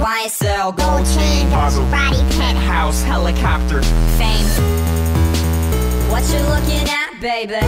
YSL, Gold chain, Chicago, body pet, house, helicopter, Fame. What you looking at, baby?